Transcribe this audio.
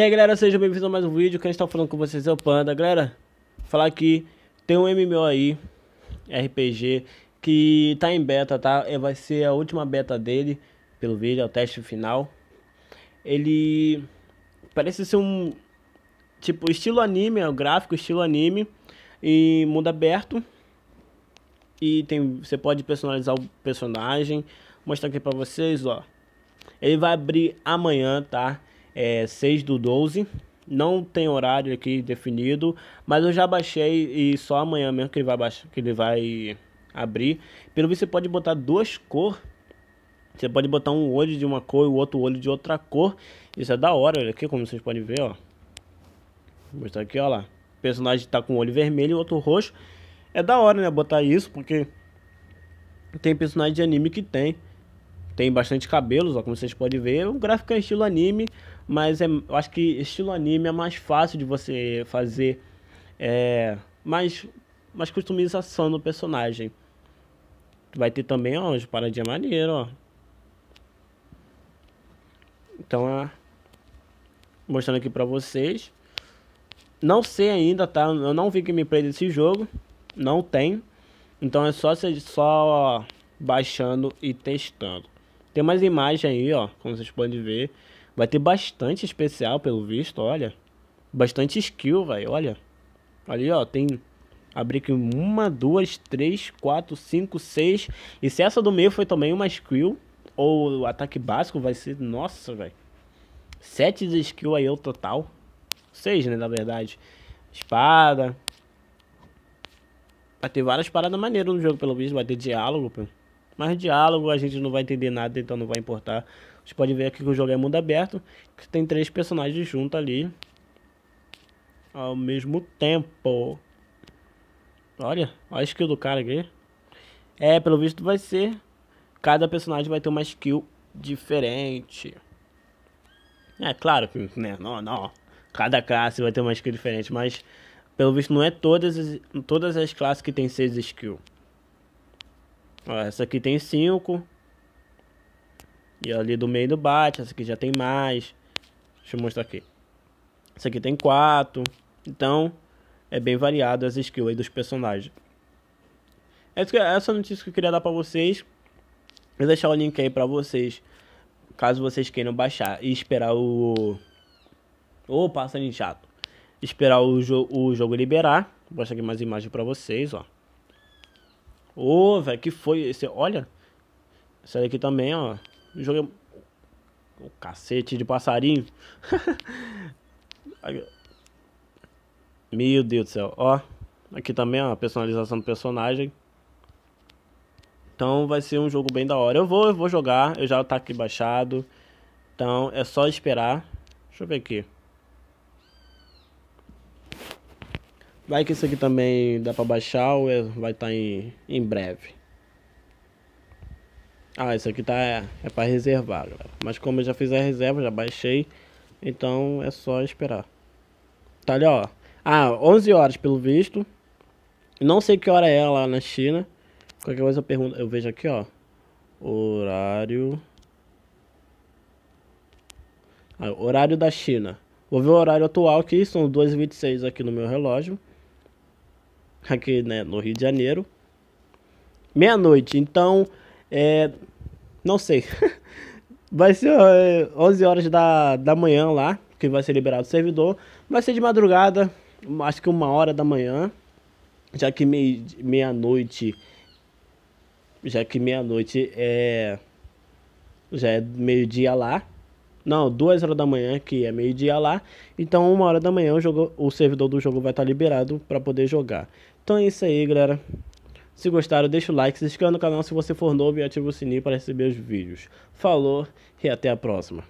E aí galera, sejam bem-vindos a mais um vídeo, quem está falando com vocês é o Panda. Galera, falar aqui, tem um MMO aí, RPG, que tá em beta, tá? É, vai ser a última beta dele, pelo vídeo, é o teste final. Ele parece ser um, tipo, estilo anime, é o gráfico estilo anime, e mundo aberto. E tem, você pode personalizar o personagem, Vou mostrar aqui pra vocês, ó. Ele vai abrir amanhã, tá? É 6 do 12. Não tem horário aqui definido, mas eu já baixei e só amanhã mesmo que ele vai baixar, que ele vai abrir. Pelo visto você pode botar duas cores. Você pode botar um olho de uma cor e o outro olho de outra cor. Isso é da hora, olha aqui como vocês podem ver, ó. Vou mostrar aqui, ó lá. O personagem tá com o olho vermelho e outro roxo. É da hora, né, botar isso, porque tem personagem de anime que tem. Tem bastante cabelos, ó, como vocês podem ver. O gráfico é estilo anime, mas é, eu acho que estilo anime é mais fácil de você fazer é, mais, mais customização no personagem. Vai ter também, ó, umas paradinhas maneiras, ó. Então, ó, mostrando aqui pra vocês. Não sei ainda, tá? Eu não vi gameplay desse jogo. Não tem. Então é só, só baixando e testando. Tem mais imagem aí, ó, como vocês podem ver. Vai ter bastante especial, pelo visto, olha. Bastante skill, velho, olha. Ali, ó, tem... Abrir aqui uma, duas, três, quatro, cinco, seis. E se essa do meio foi também uma skill, ou ataque básico, vai ser... Nossa, velho. Sete de skill aí, o total. Seis, né, na verdade. Espada. Vai ter várias paradas maneiras no jogo, pelo visto. Vai ter diálogo. Mas diálogo a gente não vai entender nada, então não vai importar. Você pode ver aqui que o jogo é mundo aberto, que tem três personagens juntos ali ao mesmo tempo. Olha, olha a skill do cara aqui. É, pelo visto vai ser cada personagem vai ter uma skill diferente. É claro que, né, não, não. Cada classe vai ter uma skill diferente, mas pelo visto não é todas as, todas as classes que tem seis skills. Essa aqui tem cinco. E ali do meio do bate, essa aqui já tem mais. Deixa eu mostrar aqui. Essa aqui tem quatro. Então, é bem variado as skills aí dos personagens. Essa notícia que eu queria dar pra vocês. Vou deixar o link aí pra vocês. Caso vocês queiram baixar e esperar o... Ô, passarinho chato. Esperar o, jo o jogo liberar. Vou mostrar aqui mais imagem pra vocês, ó. Ô, velho, que foi esse... Olha. Essa daqui também, ó. É... O cacete de passarinho. Meu Deus do céu. Ó, aqui também a personalização do personagem. Então vai ser um jogo bem da hora. Eu vou, eu vou jogar. Eu já tá aqui baixado. Então é só esperar. Deixa eu ver aqui. Vai que isso aqui também dá pra baixar ou é, vai estar tá em, em breve. Ah, isso aqui tá, é, é para reservar, galera. Mas como eu já fiz a reserva, já baixei. Então é só esperar. Tá ali, ó. Ah, 11 horas pelo visto. Não sei que hora é lá na China. Qualquer coisa eu pergunto. Eu vejo aqui, ó. Horário. Ah, horário da China. Vou ver o horário atual aqui. São 2h26 aqui no meu relógio. Aqui, né, no Rio de Janeiro. Meia-noite. Então, é, não sei. vai ser é, 11 horas da, da manhã lá, que vai ser liberado o servidor. Vai ser de madrugada, acho que uma hora da manhã. Já que meia-noite. já que meia-noite é. Já é meio-dia lá. Não, duas horas da manhã, que é meio-dia lá. Então, uma hora da manhã, o, jogo, o servidor do jogo vai estar liberado para poder jogar. Então é isso aí, galera. Se gostaram, deixa o like, se inscreva no canal se você for novo e ativa o sininho para receber os vídeos. Falou e até a próxima.